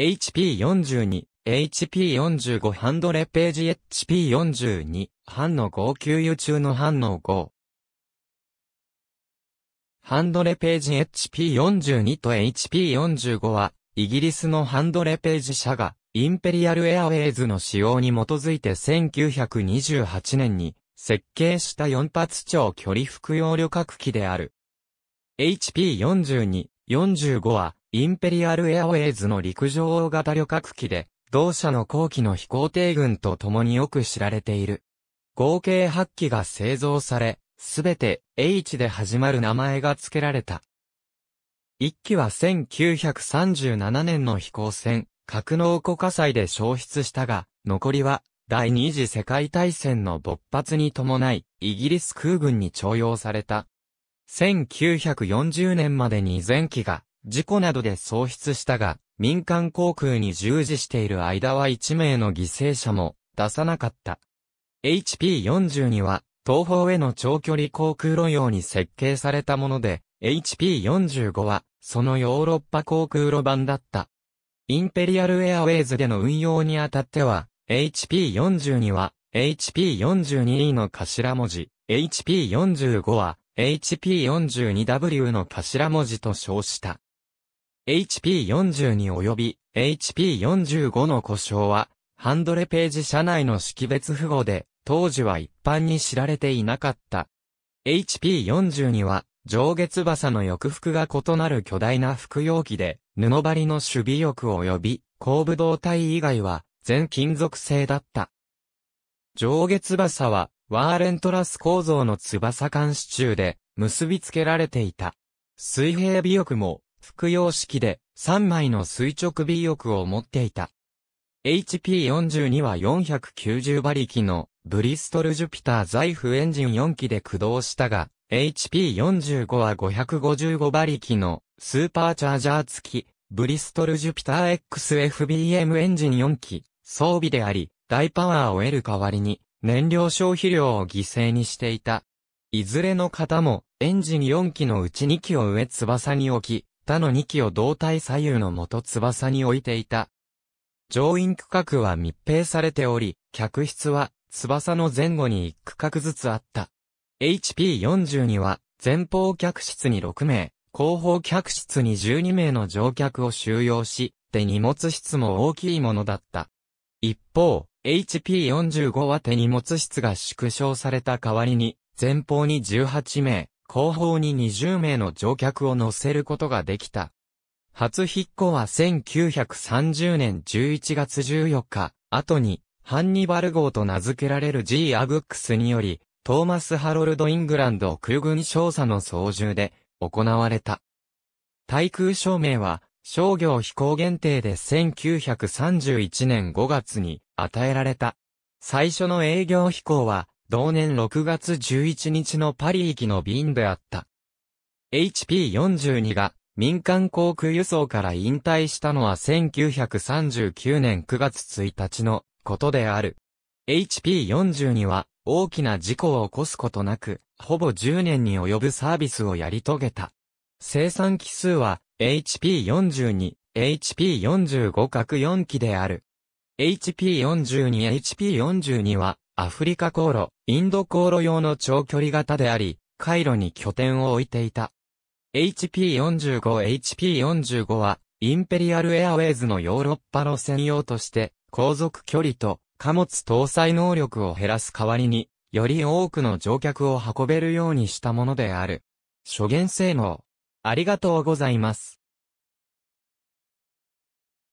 HP42、HP45 ハンドレページ HP42 反の5給油中の反の5。ハンドレページ HP42 と HP45 は、イギリスのハンドレページ社が、インペリアルエアウェイズの仕様に基づいて1928年に設計した4発超距離服用旅客機である。HP42、45は、インペリアルエアウェイズの陸上大型旅客機で、同社の後期の飛行艇群と共によく知られている。合計8機が製造され、すべて H で始まる名前が付けられた。1機は1937年の飛行船、格納庫火災で消失したが、残りは第二次世界大戦の勃発に伴い、イギリス空軍に徴用された。1940年までに前期が事故などで喪失したが、民間航空に従事している間は1名の犠牲者も出さなかった。HP42 は東方への長距離航空路用に設計されたもので、HP45 はそのヨーロッパ航空路版だった。インペリアルエアウェイズでの運用にあたっては、HP42 は HP42E の頭文字、HP45 は HP42W の頭文字と称した。HP42 及び HP45 の故障は、ハンドレページ社内の識別符号で、当時は一般に知られていなかった。HP42 は、上下翼の翼服が異なる巨大な服用機で、布張りの守備翼及び、後部胴体以外は、全金属製だった。上下翼は、ワーレントラス構造の翼間支柱で結びつけられていた。水平尾翼も服用式で3枚の垂直尾翼を持っていた。HP42 は490馬力のブリストルジュピター財布エンジン4機で駆動したが、HP45 は555馬力のスーパーチャージャー付きブリストルジュピター XFBM エンジン4機装備であり、大パワーを得る代わりに燃料消費量を犠牲にしていた。いずれの方も、エンジン4機のうち2機を上翼に置き、他の2機を胴体左右の元翼に置いていた。乗員区画は密閉されており、客室は翼の前後に1区画ずつあった。HP40 には、前方客室に6名、後方客室に12名の乗客を収容し、で荷物室も大きいものだった。一方、HP45 は手荷物室が縮小された代わりに、前方に18名、後方に20名の乗客を乗せることができた。初筆行は1930年11月14日、後に、ハンニバル号と名付けられる G アグックスにより、トーマス・ハロルド・イングランド空軍少佐の操縦で行われた。対空証明は商業飛行限定で1931年5月に与えられた。最初の営業飛行は同年6月11日のパリ行きの便であった。HP42 が民間航空輸送から引退したのは1939年9月1日のことである。HP42 は大きな事故を起こすことなく、ほぼ10年に及ぶサービスをやり遂げた。生産機数は HP42、HP45 各4機である。HP42、HP42 は、アフリカ航路、インド航路用の長距離型であり、カイロに拠点を置いていた。HP45、HP45 は、インペリアルエアウェイズのヨーロッパ路線用として、航続距離と貨物搭載能力を減らす代わりに、より多くの乗客を運べるようにしたものである。初見性能。ありがとうございます。